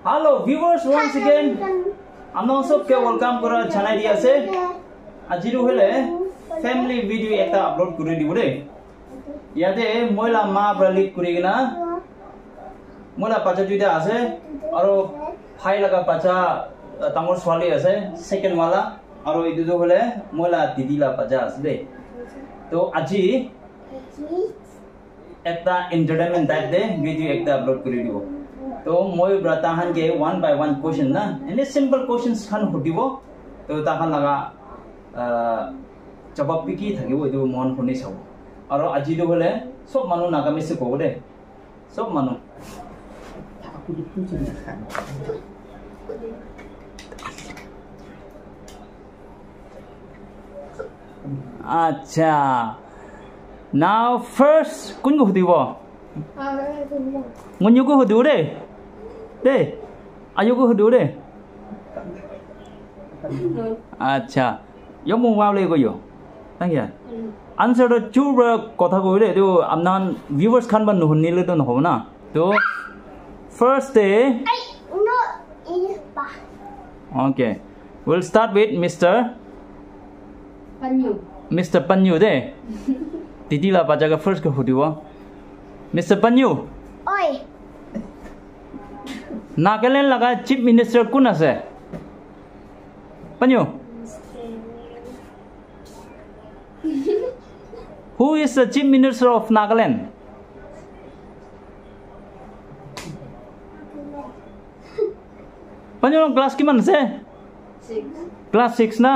Hello viewers once again. আপনাৰ সবকে welcome কৰা জানাই দি আছে আজিৰো হলে ফ্যামিলি ভিডিও এটা আপলোড কৰি দিব দেই ইয়াতে মহিলা মা পৰা লিড কৰি কিনা মহিলা বাচ্চা দুইটা আছে আৰু ভাই লগা বাচ্চা ডাঙৰ ছোৱালী আছে ছেকেণ্ড ৱালা আৰু এইটোতো হলে মহিলা দিদি লা বাচ্চা আছে দেই তো আজি একটা এন্টাৰটেইনমেন্ট টাইপ দে ভিডিও একটা আপলোড কৰি দিব তো মই তাহানকে ওৱান বাই ওৱান কুৱেশ্যন না এনে চিম্পল কুৱেশ্যনছ খান সুধিব তো তাহান লগা জবাব কি কি থাকিব এইটো মন শুনি চাব আৰু আজিতো হ'লে চব মানুহ নাগামিছে ক'ব দেই চব মানুহ আচ্ছা নাও ফাৰ্ষ্ট কোনটো সুধিব ngunyuku hudu deh deh ayuku hudu deh আচ্ছা ইয় মোক ওৱাও লাগিব ইয় তাকে আনচাৰটো চুৰ পৰা কথা কৈ দেই এইটো আপোনাৰ ভিউৱাৰ্ছ খান বা নুশুনিলেতো নহ'ব না তো first day okay will start with mister mister পান্যু দেই তিতিলা বাজাকে ফাৰ্ষ্টকৈ সুধিব মিষ্টাৰ পান্যু Oi, নাগালেণ্ড লগা চিফ মিনিষ্টাৰ কোন আছে? পান্যু। Who is the chief minister of Nagaland পান্যু class কিমান আছে? ক্লাছ ছিক্স না?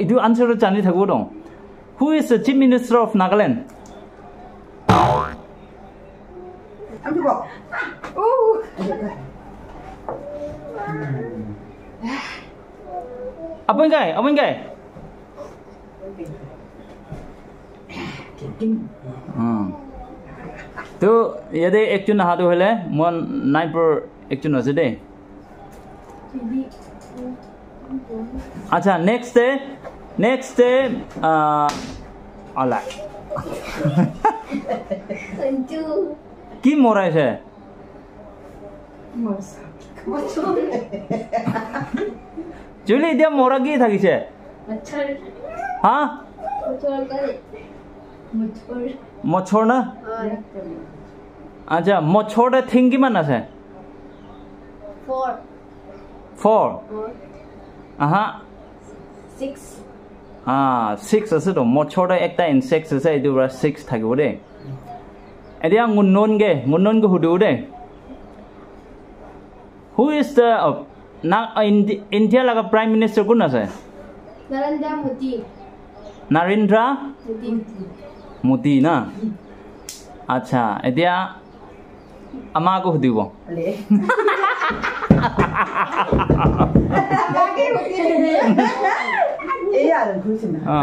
এইটো আনচাৰটো জানি থাকিব দং who is the chief minister of Nagaland আপোন কাই আপোন কাই ত' ইয়ে একচুন নাহাটো হ'লে মই নাইন ফ'ৰ একচুন হৈছে দেই আচ্ছা নেক্সট ডে নেক্সট ডে অলা কি মৰাইছে? জুলি এতিয়া মৰা কি থাকিছে? হা. মছৰ না. আচ্ছা মছৰতে থিং কিমান আছে. ফ'ৰ। Or আহা। six. Ah, six আছে তো। মছৰতে একটা ইনচেক্ট আছে এইটো পৰা ছিক্স থাকিব দেই। এতিয়া মুন্ননগে মুন্ননকে সুধিব দেই হু ইজ দ্য না ইণ্ডিয়া লগা প্ৰাইম মিনিষ্টাৰ কোন আছে Narendra Modi. Narendra Modi. Modi না আচ্ছা এতিয়া আমাকো সুধিব Le. Iya, ada kucing. অঁ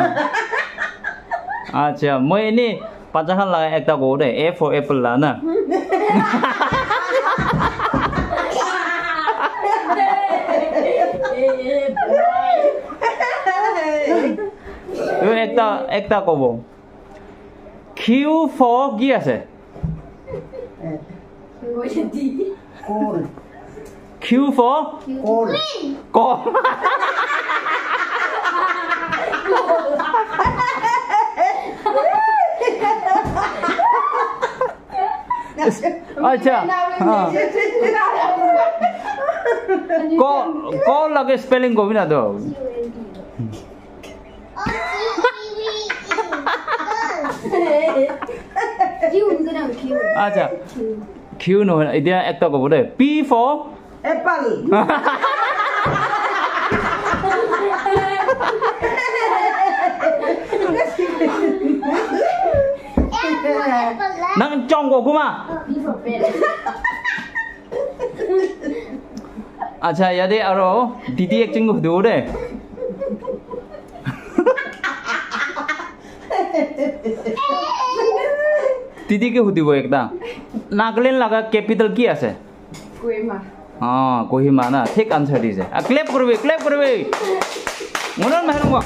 আচ্ছা মই এনেই 반짝할라 했다고 그래. A for apple 나는. 왜 했다, 했다고 뭐. Q for 기아세. Q for? 골. 골. अच्छा कॉल लगे स्पेलिंग को भी ना दो अच्छा क्यू नो इधर एक तो को बोले P for Apple của kuma P for pen. আচ্ছা ইয়াতে আৰু দিদি একজন সুধিব দেই দিদিকে সুধিব একটা নাগালেণ্ড লগা কেপিটেল কি আছে Kuema. অঁ কহিমা না ঠিক আনচাৰ দিছে ক্লেপ কৰিবি ক্লেপ কৰিবি মনত নাহে মোক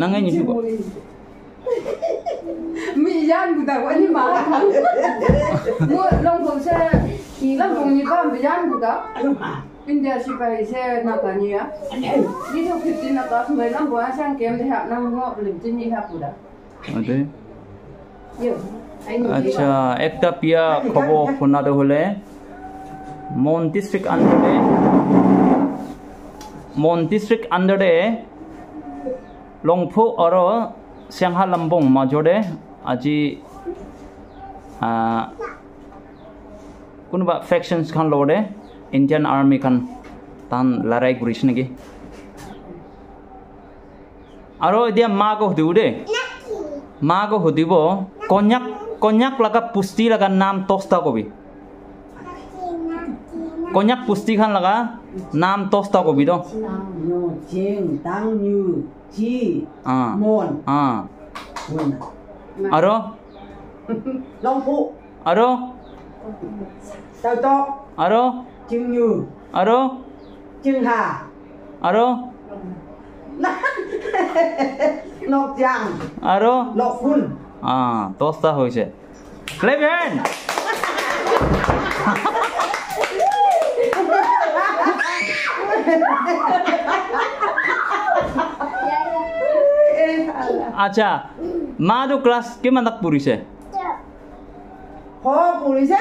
নাঙাই নিদিব Mi 비잔부다고 아니 마. 뭐 롱포세 롱포니까 비잔부다. India sipai se nakania. Ni so fifteen na kas mai lang boa sang kem de hap nang ngo lim tin ni hap buda. ওদে Yo. Ai ni. আচ্ছা একটা পিয়া খবর শোনাতে হলে মন ডিস্ট্রিক্ট আন্ডারে মন ডিস্ট্রিক্ট আন্ডারে লংফু আর চেংহা লাম্বং মাজৰে আজি কোনোবা ফেকশ্যনছ খান লগতে ইণ্ডিয়ান আৰ্মি খান তান লৰাই ঘূৰিছে নেকি? আৰু এতিয়া মাক সুধিব দেই। মাক সুধিব কন্যাক কন্যাক লগা পুষ্টি লগা নাম দহটা কবি? কন্যাক পুষ্টি খান লগা নাম দহটা কবি 알아? 럼포 알아? 딸떡 알아? 증유 알아? 증하 알아? 녹장 알아? 녹훈 아, 또싸 호이제 레벤 아자 মাটো ক্লাছ কিমানক পঢ়িছে ho police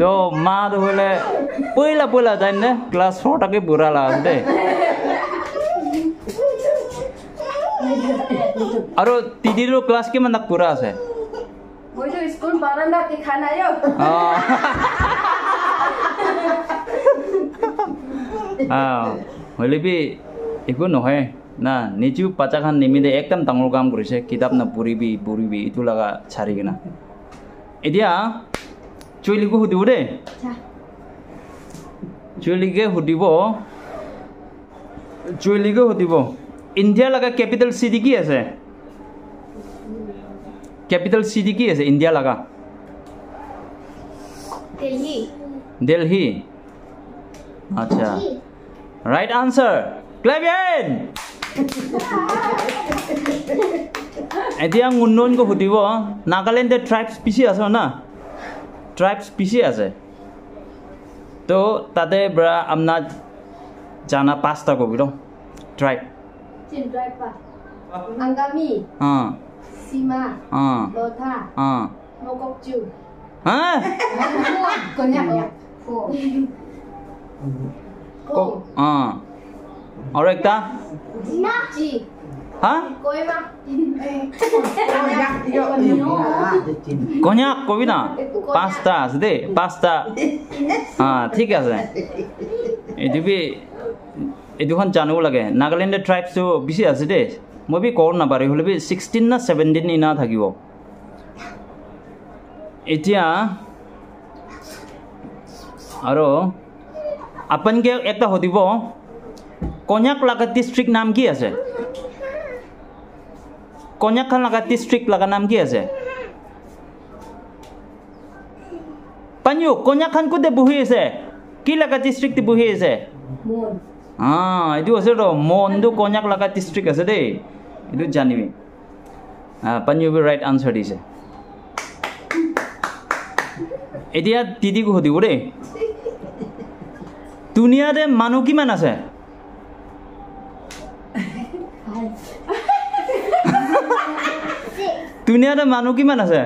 তো মাটো হ'লে পইলা পইলা যায় নে ক্লাছ ফ'ৰটাকে বুঢ়া লাগা দেই আৰু তিদিৰো ক্লাছ কিমানক পুৰা আছে. অঁ অঁ হ'লেবি একো নহয়। না নিজেও বাচ্চাখান নিমিলে একদম ডাঙৰ কাম কৰিছে কিতাপ নপঢ়িবি পঢ়িবি এইটো লগা চাৰি কিনা। এতিয়া চুইলিকো সুধিব দেই। চুইলিকে সুধিব। চুইলিকে সুধিব ইণ্ডিয়া লগা কেপিটেল চিটি কি আছে? কেপিটেল চিটি কি আছে ইণ্ডিয়া লগা. দিল্লী আচ্ছা। ৰাইট আনচাৰ ক্লেভিয়েন এতিয়া উন্নয়নকো সুধিব নাগালেণ্ডে ট্ৰাইবছ পিছি আছে না ট্ৰাইবছ পিছি আছে। তো তাতে পৰা আপনাৰ জানা পাঁচটা কবি pa. Angami. হ্যাঁ Sima. হ্যাঁ Lotha. হ্যাঁ Mokok Chu. হ্যাঁ Konyak ya. Four. ক- হ্যাঁ আর একটা Chi. হ্যাঁ Koima. Konyak yo Ah, chin. কন্যাক কবি না পাঁচটা আছে দেই পাঁচটা হ্যাঁ ঠিক আছে এইটো বি এইটোখন জানিব লাগে নাগালেণ্ডৰ ট্ৰাইবছটো বেছি আছে দেই মই বি ক'ব নাপাৰি হ'লে বি ছিক্সটিন না ছেভেণ্টিন ইনা থাকিব এতিয়া আৰু আপোনালোকে এটা সুধিব কন্যাক লগা ডিষ্ট্ৰিক্ট নাম কি আছে কন্যাকখন লগা ডিষ্ট্ৰিক্ট লগা নাম কি আছে পাঞ্জু কন্যাকখন কোতে বহি আছে কি লগা ডিষ্ট্ৰিক্ট বহি আছে. অঁ এইটো আছে ৰ মনটো কন্যাক লগা ডিষ্ট্ৰিক্ট আছে দেই এইটো জানিবি পাঞ্জাবী ৰাইট আনচাৰ দিছে এতিয়া দিদিকো সুধিব দেই দুনিয়াতে মানুহ কিমান আছে দুনিয়াতে মানুহ কিমান আছে.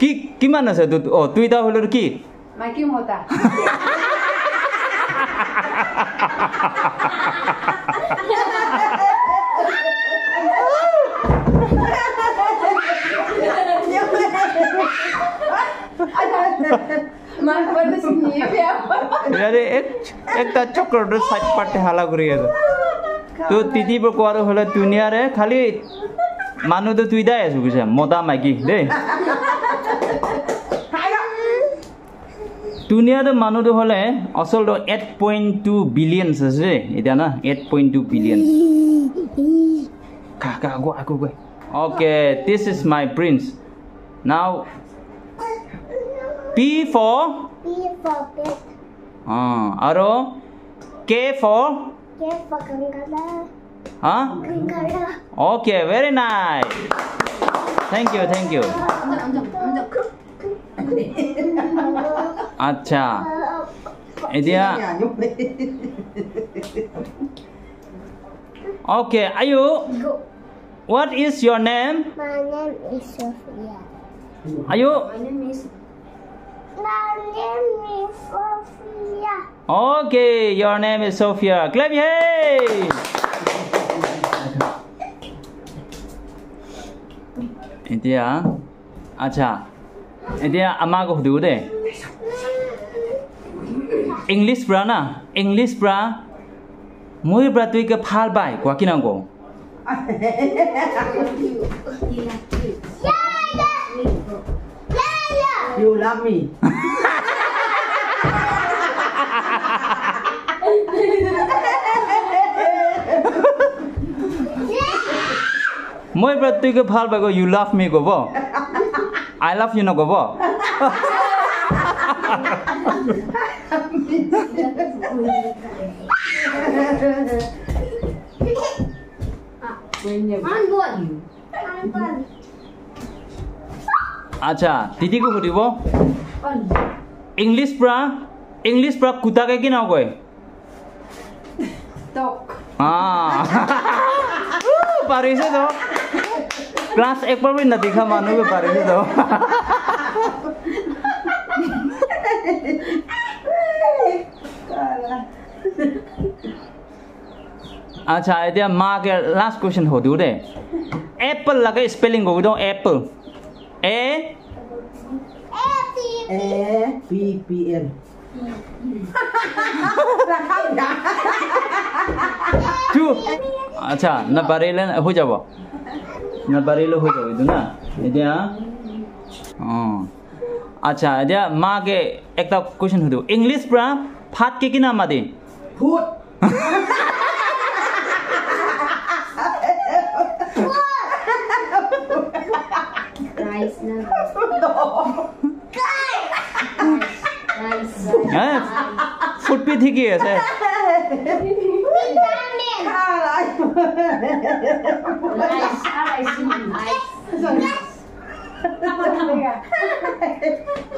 কি কিমান আছে? অঁ দুইটা হ'লে কি? একটা চক্ৰটো চাইড পাৰ্টে হালা কৰি আছে। তো তিতিবোৰ কোৱাৰ হ'লে দুনিয়াৰে খালি মানুহটো দুইটাই আছো কৈছে মতা মাইকী দেই। দুনিয়াতে মানুহটো হ'লে আচলতে এইট পইণ্ট টু বিলিয়নছ আছে এতিয়া না? এইট পইণ্ট টু বিলিয়নছ কা কা আকৌ আকৌ গৈ okay this is my prince now P for আৰু K for Huh? green color. Okay, very nice. Thank you, thank you. আচ্ছা এতিয়া Nhà nhúc đi. Okay, Ayu, Go. what is your name? My name is Sophia. Ayu, My name is My name is Sophia. okay, your name is Sophia. Clap your hands. এতিয়া আচ্ছা এতিয়া আমাক সুধো দেই English পৰা না English পৰা মই পৰা তুই কে ভাল পাই কোৱা কি yeah. You love me. মই পৰা তুই কে ভাল পাই ইউ লাভ মি ক'ব আই লাভ ইউ নক'ব An buồn. আচ্ছা দিদিকো সুধিব Ẩn. ইংলিছ পৰা ইংলিছ পৰা কুটাকে কি নাও কয় Tok. Ah. পাৰিছে তো kelas Apple pun nanti kan manusia pare sih tau. Acha, itu ya ma ke last question hodi udah. Apple lagi spelling gue dong Apple. A A P P L. Hahaha. Tuh. Acha, nabarilan, hujah bu. যাব নাপাৰিলে হৈ যাব এইটো না এতিয়া অঁ আচ্ছা এতিয়া মাকে এটা কুৱেশ্যন সুধো ইংলিছ পৰা ভাত কি কি নাম মাতি Food. Rice na. Rice. হে I see you. Yes. Yes.